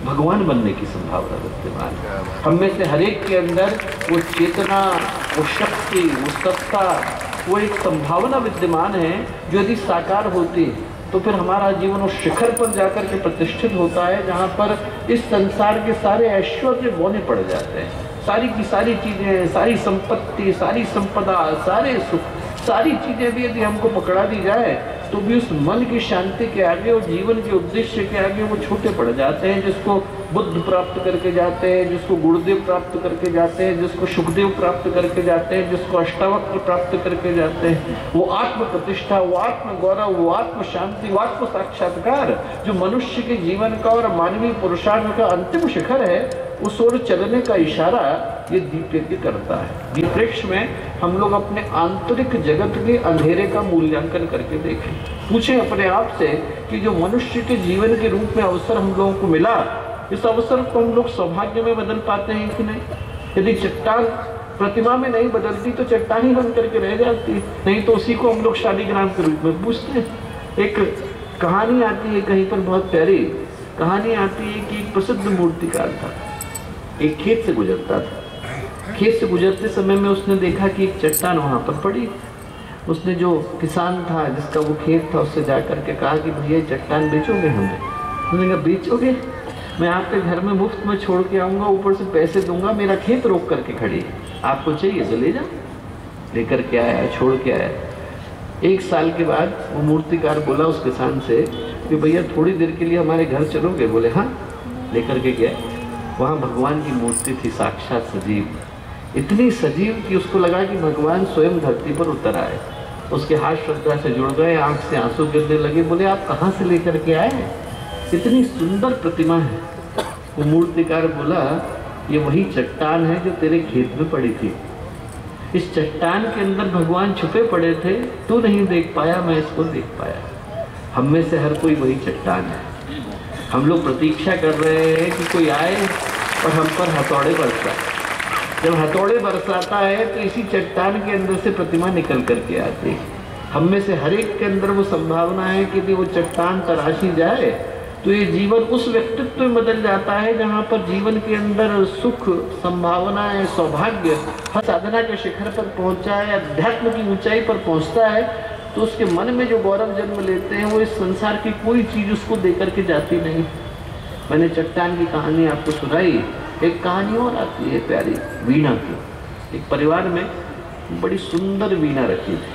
भगवान बनने की संभावना विद्यमान है। हम में से हर एक के अंदर वो चेतना, वो शक्ति, वो सत्ता, वो एक संभावना विद्यमान है, जो यदि साकार होती है तो फिर हमारा जीवन उस शिखर पर जाकर के प्रतिष्ठित होता है, जहाँ पर इस संसार के सारे ऐश्वर्य बोने पड़ जाते हैं। सारी की सारी चीज़ें सारी संपत्ति, सारी संपदा, सारे सुख सारी चीज़ें भी यदि हमको पकड़ा दी जाए तो भी उस मन की शांति के आगे और जीवन के उद्देश्य के आगे वो छोटे पड़ जाते हैं, जिसको बुद्ध प्राप्त करके जाते हैं, जिसको गुरुदेव प्राप्त करके जाते हैं, जिसको सुखदेव प्राप्त करके जाते हैं, जिसको अष्टावक्र प्राप्त करके जाते हैं। वो आत्म प्रतिष्ठा वो आत्म गौरव वो आत्म शांति वो आत्म साक्षात्कार जो मनुष्य के जीवन का और मानवीय पुरुषार्थ का अंतिम शिखर है उस ओर चलने का इशारा ये दीप यज्ञ करता है। दीपृक्ष में हम लोग अपने आंतरिक जगत के अंधेरे का मूल्यांकन करके देखें। पूछें अपने आप से कि जो मनुष्य के जीवन के रूप में अवसर हम लोगों को मिला, इस अवसर को हम लोग सौभाग्य में बदल पाते हैं कि नहीं? यदि चट्टान प्रतिमा में नहीं बदलती तो चट्टान ही बन करके रह जाती। नहीं तो उसी को हम लोग शालीग्राम के रूप में पूछते हैं। एक कहानी आती है कहीं पर बहुत प्यारी। कहानी आती है कि एक प्रसिद्ध मूर्तिकार था। एक खेत से गुजरता था। खेत से गुजरते समय में उसने देखा कि एक चट्टान वहाँ पर पड़ी। उसने जो किसान था, जिसका वो खेत था, उससे जा कर के कहा कि भैया चट्टान बेचोगे हमें उसने कहा, बेचोगे? मैं आपके घर में मुफ़्त में छोड़ के आऊँगा, ऊपर से पैसे दूँगा, मेरा खेत रोक करके खड़ी आपको चाहिए तो ले जाओ। लेकर के आया, छोड़ के आया। एक साल के बाद वो मूर्तिकार बोला उस किसान से कि भैया, थोड़ी देर के लिए हमारे घर चलोगे? बोले हाँ। लेकर के गया। वहाँ भगवान की मूर्ति थी, साक्षात सजीव। इतनी सजीव कि उसको लगा कि भगवान स्वयं धरती पर उतर आए। उसके हाथ श्रद्धा से जुड़ गए, आँख से आँसू गिरने लगे, बोले, आप कहाँ से लेकर के आए? इतनी सुंदर प्रतिमा है। वो मूर्तिकार बोला, ये वही चट्टान है जो तेरे खेत में पड़ी थी। इस चट्टान के अंदर भगवान छुपे पड़े थे, तू नहीं देख पाया, मैं इसको देख पाया। हम में से हर कोई वही चट्टान है। हम लोग प्रतीक्षा कर रहे हैं कि कोई आए और हम पर हथौड़े बरसाए जब हथौड़े बरसाता है तो इसी चट्टान के अंदर से प्रतिमा निकल करके आती है। हम में से हर एक के अंदर वो संभावना है कि यदि वो चट्टान तराशी जाए तो ये जीवन उस व्यक्तित्व में बदल जाता है जहाँ पर जीवन के अंदर सुख संभावनाएँ सौभाग्य, हर साधना के शिखर पर पहुँचा है, अध्यात्म की ऊंचाई पर पहुँचता है तो उसके मन में जो गौरव जन्म लेते हैं, वो इस संसार की कोई चीज़ उसको दे करके जाती नहीं। मैंने चट्टान की कहानी आपको सुनाई। एक कहानी और आती है प्यारी वीणा की। एक परिवार में बड़ी सुंदर वीणा रखी थी,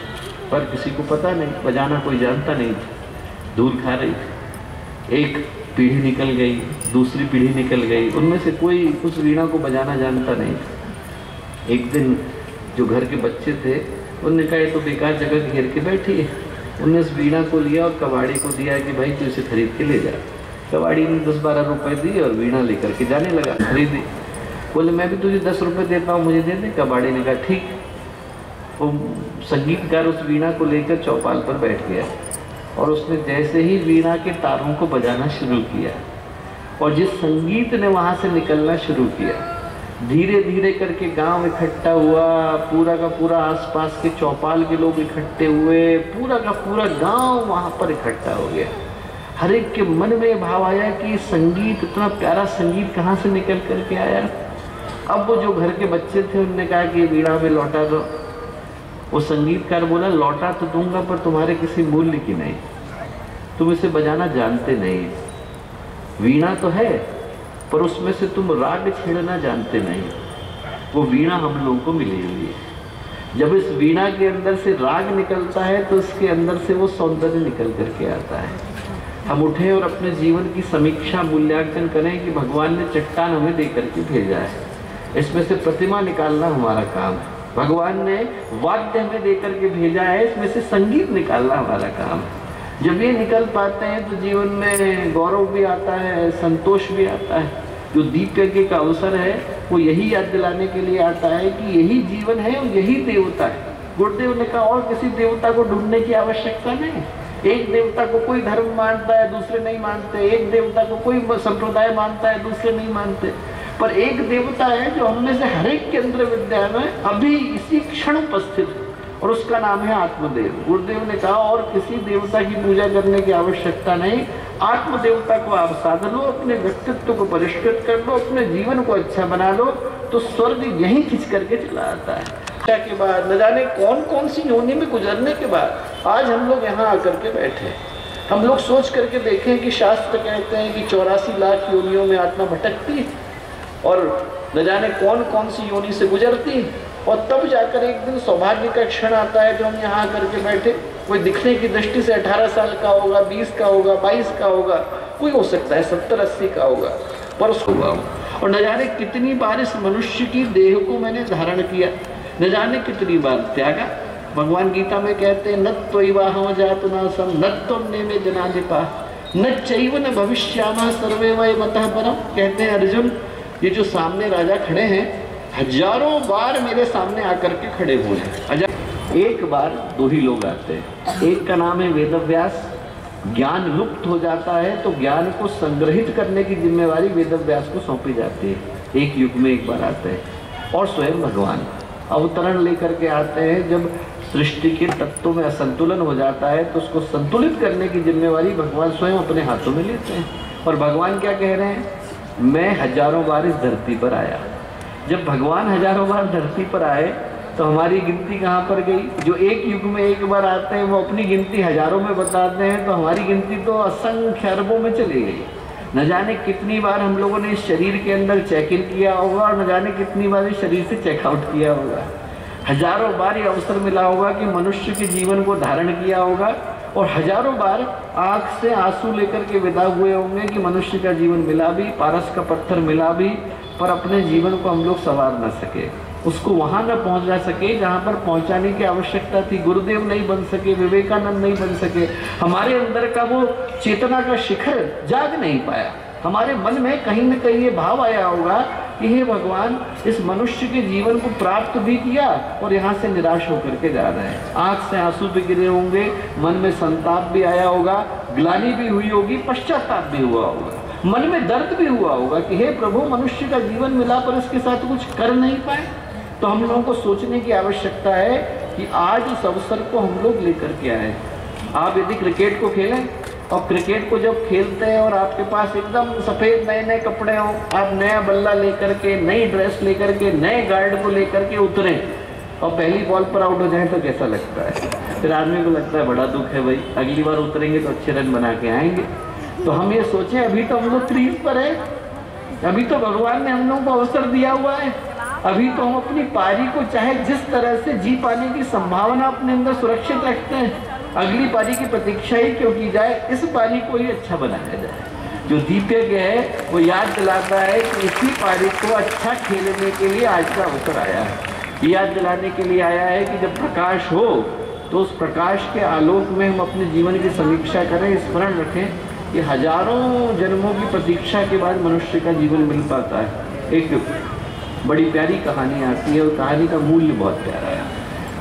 पर किसी को पता नहीं बजाना कोई जानता नहीं था। दूर खा रही थी। एक पीढ़ी निकल गई, दूसरी पीढ़ी निकल गई। उनमें से कोई उस वीणा को बजाना जानता नहीं था। एक दिन जो घर के बच्चे थे उनने कहा, ये तो बेकार जगह घेर के बैठी है। उनने उस वीणा को लिया और कबाड़ी को दिया कि, भाई, तू इसे खरीद के ले जा। कबाड़ी ने दस बारह रुपए दिए और वीणा लेकर के जाने लगा, खरीदी बोले, मैं भी तुझे दस रुपए देता हूँ, मुझे दे दे। कबाड़ी ने कहा, ठीक। वो संगीतकार उस वीणा को लेकर चौपाल पर बैठ गया और उसने जैसे ही वीणा के तारों को बजाना शुरू किया और जिस संगीत ने वहाँ से निकलना शुरू किया धीरे धीरे करके गाँव इकट्ठा हुआ, पूरा का पूरा आसपास के चौपाल के लोग इकट्ठे हुए, पूरा का पूरा गाँव वहाँ पर इकट्ठा हो गया। हर एक के मन में भाव आया कि संगीत, इतना प्यारा संगीत कहाँ से निकल करके आया? अब वो जो घर के बच्चे थे, उनने कहा कि वीणा में लौटा दो। वो संगीतकार बोला, लौटा तो दूँगा, पर तुम्हारे किसी मूल्य की नहीं। तुम इसे बजाना जानते नहीं। वीणा तो है पर उसमें से तुम राग छेड़ना जानते नहीं। वो वीणा हम लोगों को मिली हुई है। जब इस वीणा के अंदर से राग निकलता है तो इसके अंदर से वो सौंदर्य निकल करके आता है। हम उठें और अपने जीवन की समीक्षा, मूल्यांकन करें कि भगवान ने चट्टान हमें दे करके भेजा है। इसमें से प्रतिमा निकालना हमारा काम है। भगवान ने वाद्य हमें दे करके भेजा है, इसमें से संगीत निकालना हमारा काम है। जब ये निकल पाते हैं तो जीवन में गौरव भी आता है, संतोष भी आता है। जो दीप यज्ञ का अवसर है, वो यही याद दिलाने के लिए आता है कि यही जीवन है और यही देवता है। गुरुदेव ने कहा, और किसी देवता को ढूँढने की आवश्यकता नहीं। एक देवता को कोई धर्म मानता है, दूसरे नहीं मानते। एक देवता को कोई संप्रदाय मानता है, दूसरे नहीं मानते। पर एक देवता है जो हम में से हर एक के अंदर विद्या में अभी इसी क्षण उपस्थित और उसका नाम है आत्मदेव। गुरुदेव ने कहा, और किसी देवता की पूजा करने की आवश्यकता नहीं। आत्म देवता को आप साध लो, अपने व्यक्तित्व को परिष्कृत कर लो, अपने जीवन को अच्छा बना लो तो स्वर्ग यहीं खिंच करके चला आता है। के बाद न जाने कौन कौन सी योनि में गुजरने के बाद आज हम लोग यहाँ आकर के बैठे हम लोग सोच करके देखें कि शास्त्र कहते हैं कि चौरासी लाख योनियों में आत्मा भटकती और न जाने कौन कौन सी योनि से गुजरती और तब जाकर एक दिन सौभाग्य का क्षण आता है जो हम यहाँ आकर के बैठे। कोई दिखने की दृष्टि से 18 साल का होगा 20 का होगा 22 का होगा, कोई हो सकता है 70 80 का होगा। पर उसको और न जाने कितनी बार इस मनुष्य की देह को मैंने धारण किया। न जाने कितनी बार त्यागा। भगवान गीता में कहते हैं, न त्ववाह जात न सम न में न चैव न भविष्यामा सर्वे वय मतः परम कहते हैं अर्जुन, ये जो सामने राजा खड़े हैं हज़ारों बार मेरे सामने आकर के खड़े हुए हैं। हज़ार एक बार दो ही लोग आते हैं। एक का नाम है वेदव्यास। ज्ञान लुप्त हो जाता है तो ज्ञान को संग्रहित करने की जिम्मेवारी वेदव्यास को सौंपी जाती है। एक युग में एक बार आते हैं और स्वयं भगवान अवतरण लेकर के आते हैं। जब सृष्टि के तत्वों में असंतुलन हो जाता है तो उसको संतुलित करने की जिम्मेवारी भगवान स्वयं अपने हाथों में लेते हैं। और भगवान क्या कह रहे हैं? मैं हज़ारों बार इस धरती पर आया। जब भगवान हज़ारों बार धरती पर आए तो हमारी गिनती कहाँ पर गई? जो एक युग में एक बार आते हैं, वो अपनी गिनती हज़ारों में बताते हैं तो हमारी गिनती तो असंख्य अरबों में चली गई। न जाने कितनी बार हम लोगों ने इस शरीर के अंदर चेक इन किया होगा, और न जाने कितनी बार इस शरीर से चेकआउट किया होगा। हज़ारों बार ये अवसर मिला होगा कि मनुष्य के जीवन को धारण किया होगा, और हज़ारों बार आँख से आँसू लेकर के विदा हुए होंगे कि मनुष्य का जीवन मिला भी, पारस का पत्थर मिला भी पर अपने जीवन को हम लोग संवार न सके। उसको वहाँ न पहुँचा सके, जहाँ पर पहुँचाने की आवश्यकता थी। गुरुदेव नहीं बन सके, विवेकानंद नहीं बन सके। हमारे अंदर का वो चेतना का शिखर जाग नहीं पाया। हमारे मन में कहीं न कहीं ये भाव आया होगा कि हे भगवान, इस मनुष्य के जीवन को प्राप्त भी किया और यहाँ से निराश होकर के जा रहे हैं। आँख से आँसू भी गिरे होंगे, मन में संताप भी आया होगा, ग्लानी भी हुई होगी, पश्चाताप भी हुआ होगा। मन में दर्द भी हुआ होगा कि हे प्रभु, मनुष्य का जीवन मिला पर इसके साथ कुछ कर नहीं पाए। तो हम लोगों को सोचने की आवश्यकता है कि आज उस अवसर को हम लोग लेकर के आए। आप यदि क्रिकेट को खेलें, और क्रिकेट को जब खेलते हैं और आपके पास एकदम सफ़ेद नए नए कपड़े हों, आप नया बल्ला लेकर के, नई ड्रेस लेकर के, नए गार्ड को लेकर के उतरें, और पहली बॉल पर आउट हो जाए तो कैसा लगता है? फिर आदमी को लगता है, बड़ा दुख है भाई, अगली बार उतरेंगे तो अच्छे रन बना के आएँगे। तो हम ये सोचें, अभी तो हम लोग क्रीज पर है। अभी तो भगवान ने हम लोगों को अवसर दिया हुआ है। अभी तो हम अपनी पारी को चाहे जिस तरह से जी पाने की संभावना अपने अंदर सुरक्षित रखते हैं, अगली पारी की प्रतीक्षा ही क्यों की जाए? इस पारी को ही अच्छा बनाया जाए। जो दीपक है, वो याद दिलाता है कि इसी पारी को अच्छा खेलने के लिए आज का अवसर आया है। याद दिलाने के लिए आया है कि जब प्रकाश हो तो उस प्रकाश के आलोक में हम अपने जीवन की समीक्षा करें, स्मरण रखें। कि हज़ारों जन्मों की प्रतीक्षा के बाद मनुष्य का जीवन मिल पाता है। एक बड़ी प्यारी कहानी आती है और कहानी का मूल्य बहुत प्यारा है।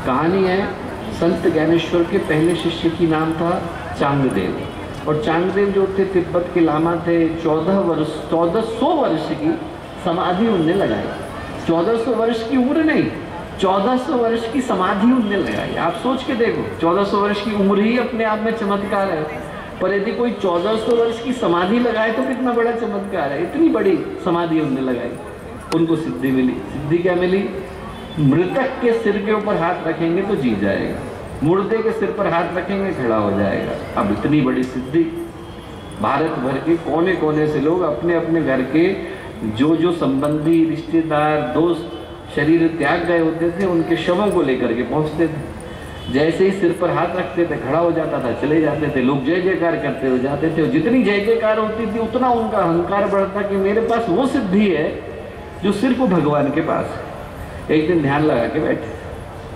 कहानी है, संत ज्ञानेश्वर के पहले शिष्य की नाम था चांगदेव। और चांगदेव जो थे, तिब्बत के लामा थे, चौदह वर्ष, चौदह सौ वर्ष की समाधि उनने लगाई। चौदह सौ वर्ष की उम्र नहीं, चौदह सौ वर्ष की समाधि उनने लगाई। आप सोच के देखो, चौदह सौ वर्ष की उम्र ही अपने आप में चमत्कार है। पर यदि कोई चौदह सौ वर्ष की समाधि लगाए तो कितना बड़ा चमत्कार है। इतनी बड़ी समाधि उनने लगाई। उनको सिद्धि मिली। सिद्धि क्या मिली? मृतक के सिर के ऊपर हाथ रखेंगे तो जी जाएगा। मुर्दे के सिर पर हाथ रखेंगे, खड़ा हो जाएगा। अब इतनी बड़ी सिद्धि। भारत भर के कोने कोने से लोग अपने अपने घर के जो जो संबंधी रिश्तेदार, दोस्त, शरीर त्याग गए होते थे, उनके शवों को लेकर के पहुँचते थे। जैसे ही सिर पर हाथ रखते थे, खड़ा हो जाता था, चले जाते थे, लोग जय जयकार करते हुए जाते थे, और जितनी जय जयकार होती थी, उतना उनका अहंकार बढ़ता कि मेरे पास वो सिद्धि है जो सिर्फ़ भगवान के पास है। एक दिन ध्यान लगा के बैठे।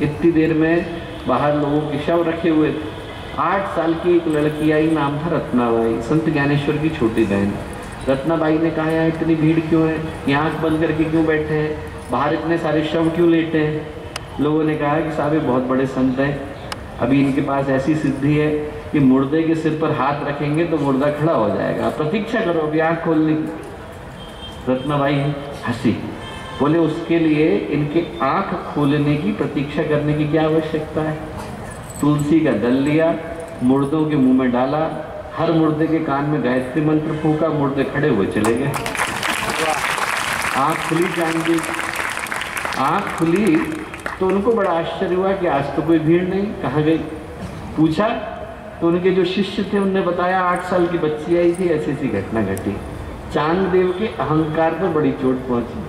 इतनी देर में बाहर लोगों के शव रखे हुए थे। आठ साल की एक लड़की आई, नाम था रत्नाबाई, संत ज्ञानेश्वर की छोटी बहन। रत्नाबाई ने कहा, यहाँ इतनी भीड़ क्यों है? यहाँ आँख बंद करके क्यों बैठे हैं? बाहर इतने सारे शव क्यों लेटे हैं? लोगों ने कहा कि साहब, ये बहुत बड़े संत हैं। अभी इनके पास ऐसी सिद्धि है कि मुर्दे के सिर पर हाथ रखेंगे तो मुर्दा खड़ा हो जाएगा। प्रतीक्षा करो अभी आँख खोलने की। रत्नाबाई हँसी। बोले, उसके लिए इनके आँख खोलने की, प्रतीक्षा करने की क्या आवश्यकता है? तुलसी का दल लिया, मुर्दों के मुँह में डाला, हर मुर्दे के कान में गायत्री मंत्र फूका, मुर्दे खड़े हुए चले गए। आँख खुली जाएँगे आँख खुली तो उनको बड़ा आश्चर्य हुआ कि आज तो कोई भीड़ नहीं, कहाँ गई? पूछा तो उनके जो शिष्य थे, उनने बताया, आठ साल की बच्ची आई थी ऐसी ऐसी घटना घटी। चाँद देव के अहंकार पर बड़ी चोट पहुँची।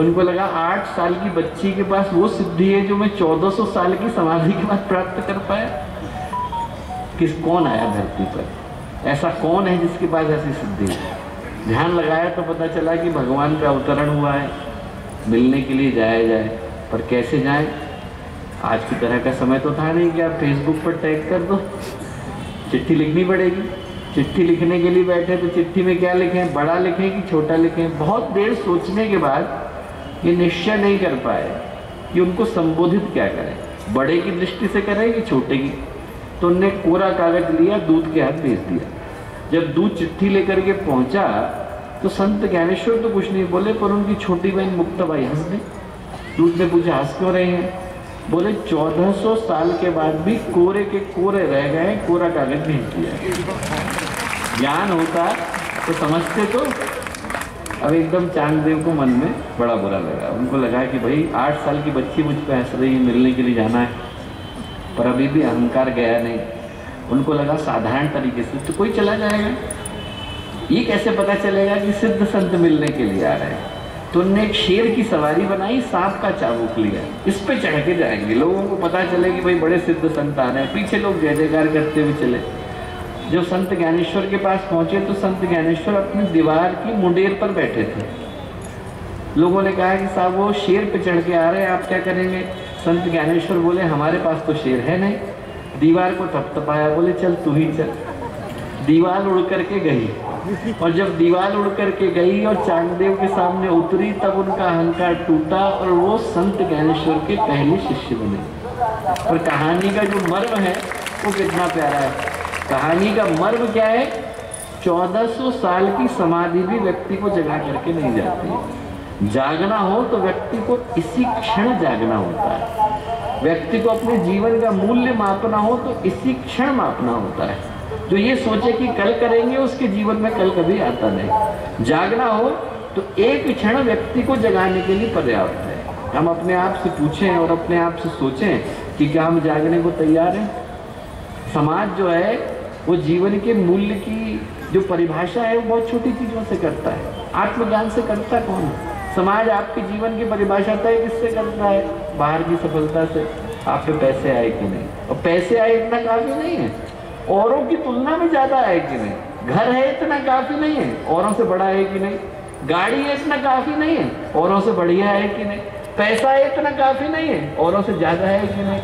उनको लगा, आठ साल की बच्ची के पास वो सिद्धि है जो मैं चौदह सौ साल की समाधि के बाद प्राप्त कर पाया। किस, कौन आया धरती पर? ऐसा कौन है जिसके पास ऐसी सिद्धि है? ध्यान लगाया तो पता चला कि भगवान का अवतरण हुआ है। मिलने के लिए जाया जाए। पर कैसे जाए? आज की तरह का समय तो था नहीं कि आप फेसबुक पर टैग कर दो। चिट्ठी लिखनी पड़ेगी। चिट्ठी लिखने के लिए बैठे तो चिट्ठी में क्या लिखें? बड़ा लिखें कि छोटा लिखें? बहुत देर सोचने के बाद ये निश्चय नहीं कर पाए कि उनको संबोधित क्या करें। बड़े की दृष्टि से करें कि छोटे की? तो उनने कोरा कागज़ लिया, दूध के हाथ भेज दिया। जब दूध चिट्ठी लेकर के पहुँचा तो संत ज्ञानेश्वर तो कुछ नहीं बोले, पर उनकी छोटी बहन मुक्ताबाई हंस गई। दूध ने पूछा, हंस क्यों रहे हैं? बोले 1400 साल के बाद भी कोरे के कोरे रह गए कोरा कागज़ भेज दिया ज्ञान होता तो समझते तो अब एकदम चांददेव को मन में बड़ा बुरा लगा। उनको लगा कि भाई, आठ साल की बच्ची मुझ पर हंस रही है, मिलने के लिए जाना है। पर अभी भी अहंकार गया नहीं। उनको लगा साधारण तरीके से तो कोई चला जाएगा। ये कैसे पता चलेगा कि सिद्ध संत मिलने के लिए आ रहे हैं? तो उनने एक शेर की सवारी बनाई, सांप का चाबुक लिया। इस पे चढ़ के जाएँगे। लोगों को पता चले कि भाई बड़े सिद्ध संत आ रहे हैं। पीछे लोग जय जयकार करते हुए चले। जब संत ज्ञानेश्वर के पास पहुँचे तो संत ज्ञानेश्वर अपनी दीवार की मुंडेर पर बैठे थे। लोगों ने कहा कि साहब, वो शेर पे चढ़ के आ रहे हैं, आप क्या करेंगे? संत ज्ञानेश्वर बोले, हमारे पास तो शेर है नहीं। दीवार को थपथपाया बोले, चल, तू ही चल। दीवार उड़ करके गई। और जब दीवार उड़ करके गई और चांददेव के सामने उतरी, तब उनका अहंकार टूटा और वो संत ज्ञानेश्वर के पहले शिष्य बने। और कहानी का जो मर्म है, वो कितना प्यारा है। कहानी का मर्म क्या है? 1400 साल की समाधि भी व्यक्ति को जगा करके नहीं जाती जागना हो तो व्यक्ति को इसी क्षण जागना होता है। व्यक्ति को अपने जीवन का मूल्य मापना हो तो इसी क्षण मापना होता है। जो ये सोचे कि कल करेंगे, उसके जीवन में कल कभी आता नहीं। जागना हो तो एक क्षण व्यक्ति को जगाने के लिए पर्याप्त है। हम अपने आप से पूछें और अपने आप से सोचें कि क्या हम जागने को तैयार हैं? समाज जो है, वो जीवन के मूल्य की जो परिभाषा है, वो बहुत छोटी चीज़ों से करता है। आत्मज्ञान से करता कौन? है समाज आपके जीवन की परिभाषा तय किससे करता है? बाहर की सफलता से। आप पे पैसे आए कि नहीं? और पैसे आए इतना काफ़ी नहीं है। औरों की तुलना में ज़्यादा है कि नहीं? घर है इतना काफ़ी नहीं है, औरों से बड़ा है कि नहीं? गाड़ी है इतना काफ़ी नहीं है, औरों से बढ़िया है कि नहीं? पैसा है इतना काफ़ी नहीं है, औरों से ज़्यादा है कि नहीं?